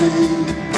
see,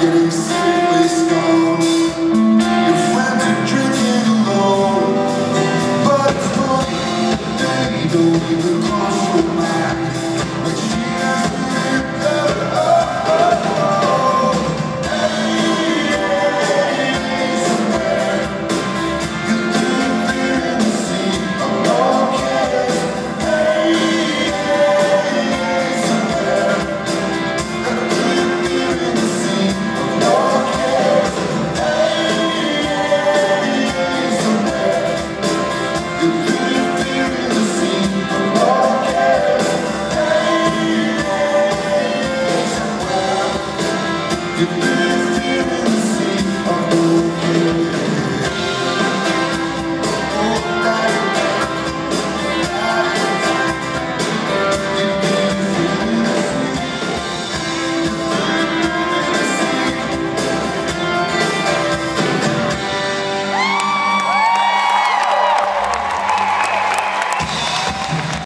getting sickly stoned. Your friends are drinking alone, but don't even cross your back. You